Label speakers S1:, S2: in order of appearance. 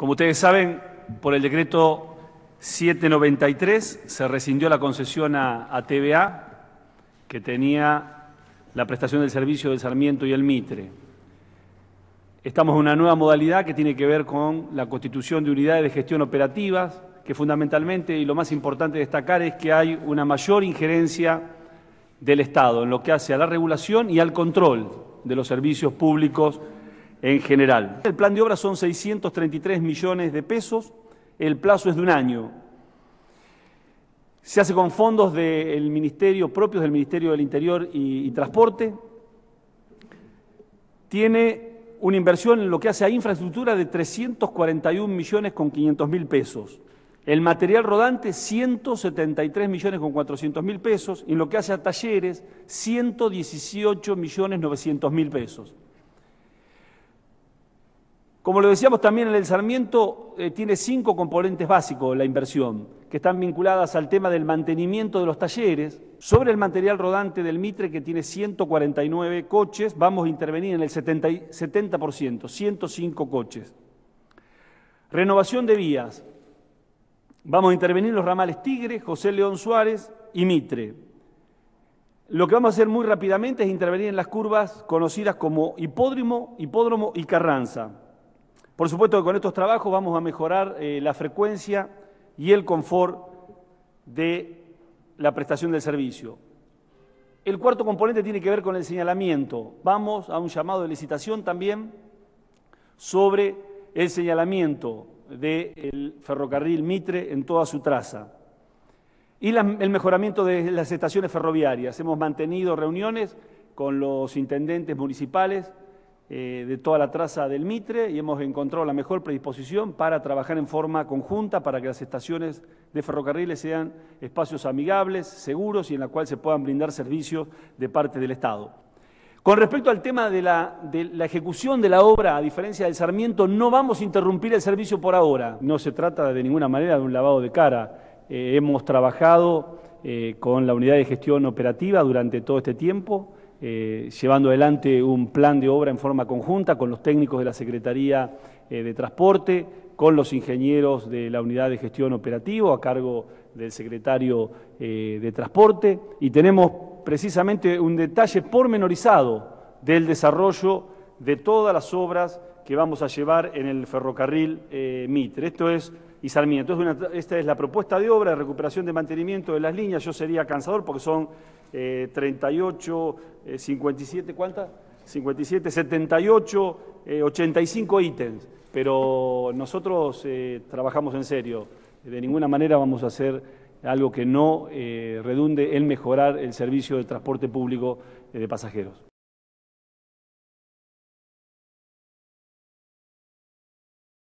S1: Como ustedes saben, por el decreto 793 se rescindió la concesión a, a TVA, que tenía la prestación del servicio del Sarmiento y el Mitre. Estamos en una nueva modalidad que tiene que ver con la constitución de unidades de gestión operativas, que fundamentalmente y lo más importante destacar es que hay una mayor injerencia del Estado en lo que hace a la regulación y al control de los servicios públicos en general. El plan de obra son 633 millones de pesos, el plazo es de un año. Se hace con fondos del Ministerio, propios del Ministerio del Interior y, y Transporte. Tiene una inversión en lo que hace a infraestructura de 341 millones con 500 mil pesos. El material rodante, 173 millones con 400 mil pesos. Y en lo que hace a talleres, 118 millones 900 mil pesos. Como lo decíamos también en el Sarmiento, eh, tiene cinco componentes básicos la inversión, que están vinculadas al tema del mantenimiento de los talleres. Sobre el material rodante del Mitre, que tiene 149 coches, vamos a intervenir en el 70%, 70% 105 coches. Renovación de vías. Vamos a intervenir en los ramales Tigre, José León Suárez y Mitre. Lo que vamos a hacer muy rápidamente es intervenir en las curvas conocidas como hipódromo, hipódromo y Carranza. Por supuesto que con estos trabajos vamos a mejorar eh, la frecuencia y el confort de la prestación del servicio. El cuarto componente tiene que ver con el señalamiento. Vamos a un llamado de licitación también sobre el señalamiento del ferrocarril Mitre en toda su traza. Y el mejoramiento de las estaciones ferroviarias. Hemos mantenido reuniones con los intendentes municipales eh, de toda la traza del Mitre y hemos encontrado la mejor predisposición para trabajar en forma conjunta para que las estaciones de ferrocarriles sean espacios amigables, seguros y en la cual se puedan brindar servicios de parte del Estado. Con respecto al tema de la, de la, ejecución de la obra, a diferencia del Sarmiento, no vamos a interrumpir el servicio por ahora. No se trata de ninguna manera de un lavado de cara. Eh, hemos trabajado eh, con la unidad de gestión operativa durante todo este tiempo eh, llevando adelante un plan de obra en forma conjunta con los técnicos de la Secretaría eh, de Transporte, con los ingenieros de la Unidad de Gestión Operativo a cargo del secretario eh, de Transporte. Y tenemos precisamente un detalle pormenorizado del desarrollo de todas las obras que vamos a llevar en el ferrocarril eh, Mitre. Esto es y Sarmiento. Es una, esta es la propuesta de obra de recuperación de mantenimiento de las líneas. Yo sería cansador porque son eh, 38, eh, 57, ¿cuántas? 57, 78, eh, 85 ítems. Pero nosotros eh, trabajamos en serio. De ninguna manera vamos a hacer algo que no eh, redunde en mejorar el servicio de transporte público de pasajeros.